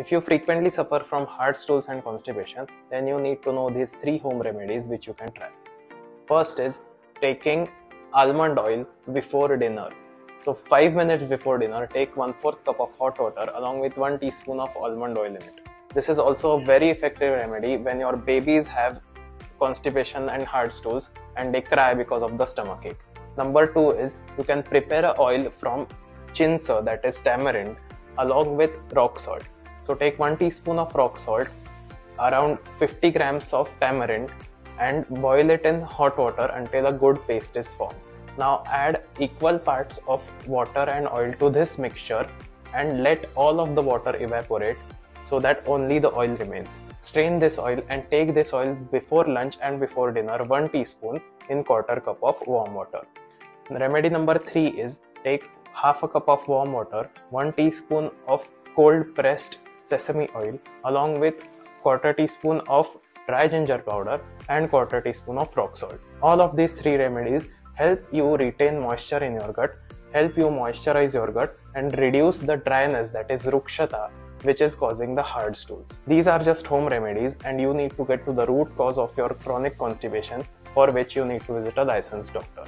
If you frequently suffer from hard stools and constipation, then you need to know these three home remedies which you can try. First is taking almond oil before dinner. So 5 minutes before dinner, take 1 4th cup of hot water along with 1 teaspoon of almond oil in it. This is also a very effective remedy when your babies have constipation and hard stools and they cry because of the stomach ache. Number 2 is you can prepare oil from chinsa that is tamarind along with rock salt. So take 1 teaspoon of rock salt, around 50 grams of tamarind and boil it in hot water until a good paste is formed. Now add equal parts of water and oil to this mixture and let all of the water evaporate so that only the oil remains. Strain this oil and take this oil before lunch and before dinner 1 teaspoon in quarter cup of warm water. Remedy number 3 is take half a cup of warm water, 1 teaspoon of cold pressed sesame oil along with quarter teaspoon of dry ginger powder and quarter teaspoon of rock salt. All of these three remedies help you retain moisture in your gut, help you moisturize your gut, and reduce the dryness that is rukshata, which is causing the hard stools. These are just home remedies, and you need to get to the root cause of your chronic constipation, for which you need to visit a licensed doctor.